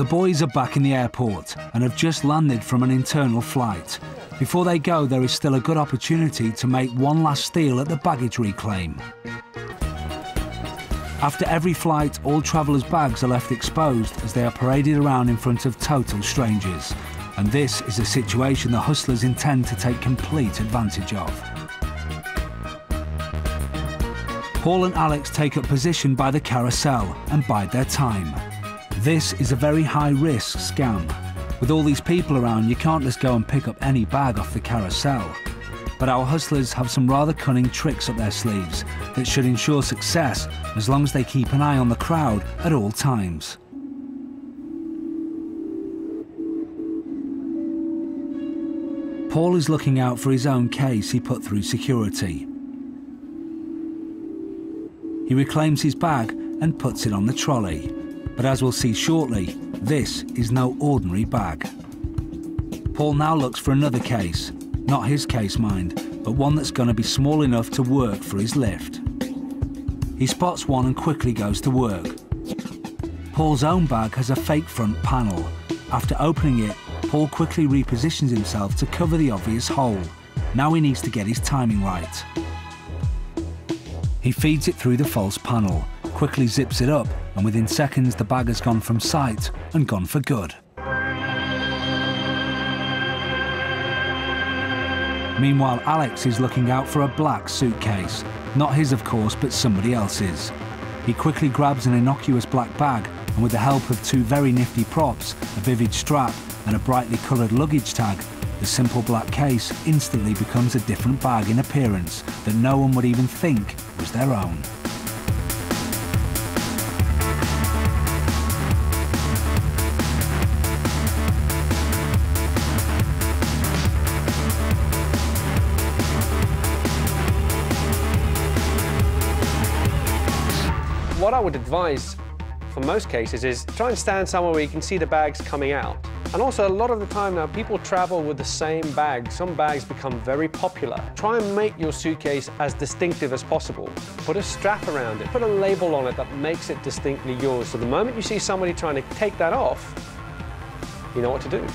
The boys are back in the airport and have just landed from an internal flight. Before they go, there is still a good opportunity to make one last steal at the baggage reclaim. After every flight, all travellers' bags are left exposed as they are paraded around in front of total strangers. And this is a situation the hustlers intend to take complete advantage of. Paul and Alex take up position by the carousel and bide their time. This is a very high-risk scam. With all these people around, you can't just go and pick up any bag off the carousel. But our hustlers have some rather cunning tricks up their sleeves that should ensure success as long as they keep an eye on the crowd at all times. Paul is looking out for his own case he put through security. He reclaims his bag and puts it on the trolley. But as we'll see shortly, this is no ordinary bag. Paul now looks for another case, not his case mind, but one that's going to be small enough to work for his lift. He spots one and quickly goes to work. Paul's own bag has a fake front panel. After opening it, Paul quickly repositions himself to cover the obvious hole. Now he needs to get his timing right. He feeds it through the false panel, quickly zips it up, and within seconds the bag has gone from sight and gone for good. Meanwhile, Alex is looking out for a black suitcase. Not his, of course, but somebody else's. He quickly grabs an innocuous black bag, and with the help of two very nifty props, a vivid strap, and a brightly coloured luggage tag, the simple black case instantly becomes a different bag in appearance that no one would even think was their own. What I would advise for most cases is try and stand somewhere where you can see the bags coming out. And also a lot of the time now people travel with the same bag. Some bags become very popular. Try and make your suitcase as distinctive as possible. Put a strap around it, put a label on it that makes it distinctly yours. So the moment you see somebody trying to take that off, you know what to do.